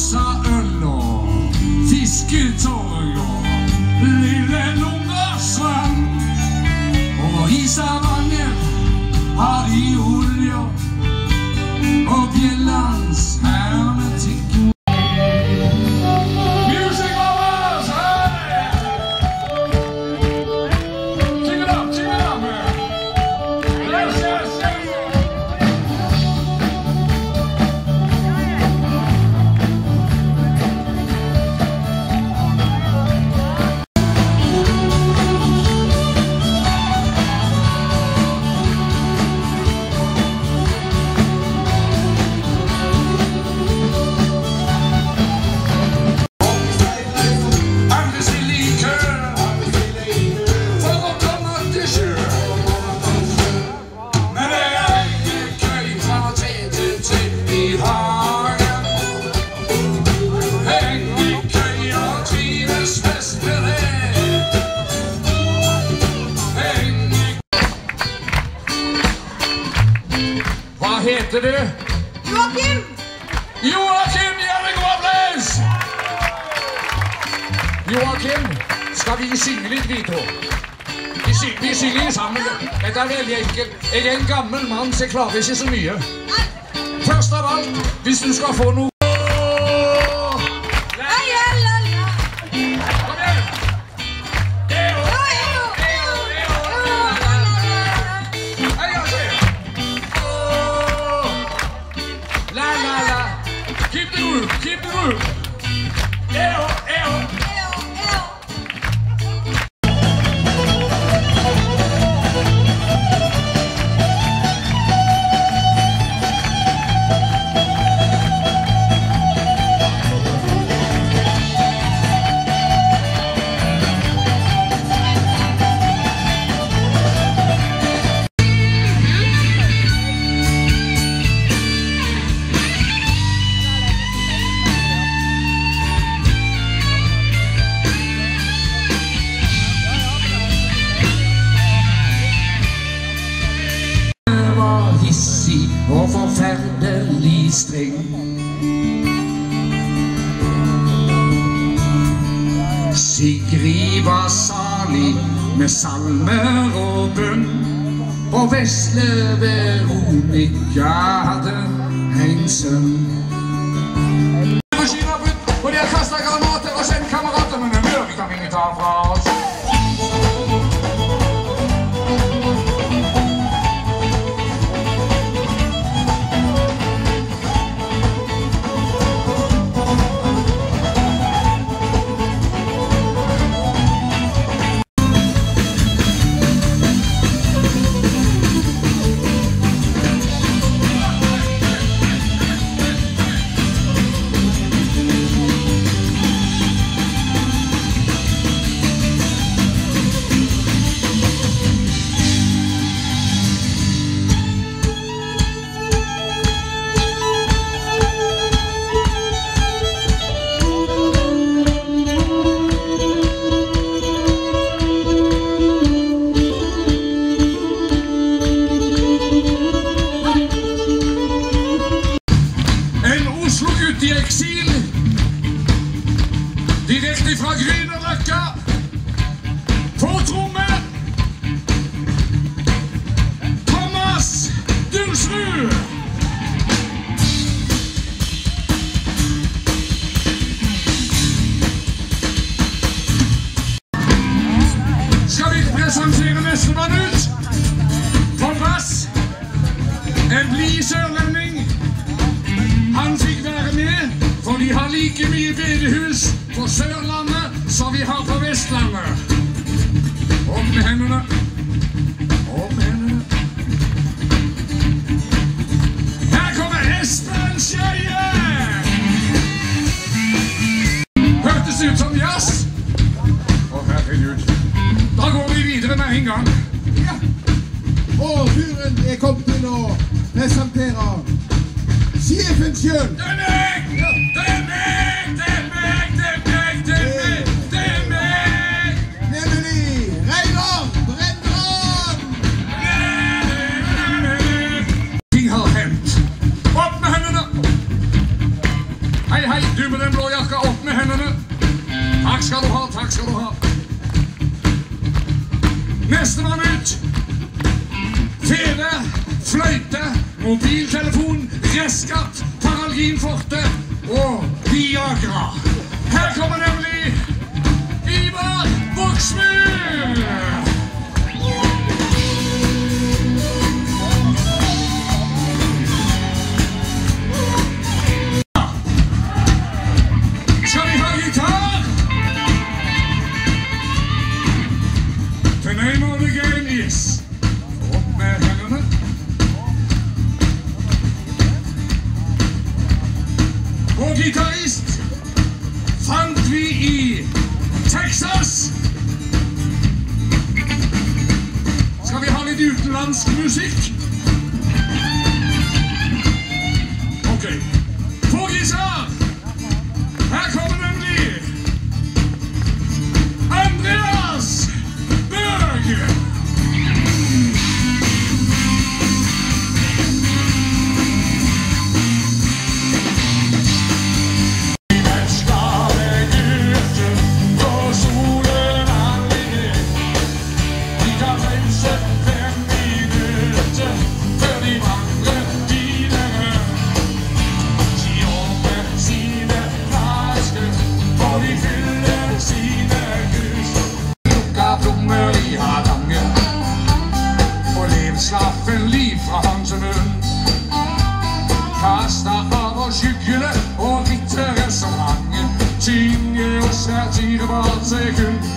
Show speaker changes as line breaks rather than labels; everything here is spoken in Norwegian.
Vaxa øl og fisketog og lille Lungersvann. Og i Stavanger har de heter du?
Joakim!
Joakim god Applaus! Joakim, skal vi synge litt, vi to? Vi, sy vi synger sammen. Dette er veldig enkelt. Jeg er en gammel mann, så jeg klarer ikke så mye. Først av alt, hvis du skal få noe Sigrid var salig med salmer og bønn. Og vesle Veronica hadde en sønn. Og de har kasta granater og sendt kamerater, men mørke kan ingen ta fra nestemann ut? På plass. En blid sørlending. Han fikk være med, for de har like mye bedehus på Sørlandet som vi har på Vestlandet. Opp med hendene. En gang.
Ja. Og turen er kommet til å presentere sjefen sjøl.
Det er meg! Det er meg! Det er meg! Det er meg! Det er meg! Det er meg!
Nemlig Reidar Brendran.
Ting har hendt. Opp med hendene! Hei, hei, du med den blå jakka, opp med hendene! Takk skal du ha. Nestemann fløyte, mobiltelefon, restskatt, paralginforte og Viagra. Her kommer nemlig Ivar Voksmyr! Gitarist fant vi i Texas. Skal vi ha litt utenlandsk musikk? Og en liv fra til munn. Kasta av oss skyggene og ritterrestauranten. Tynge oss her tid og bare sekund.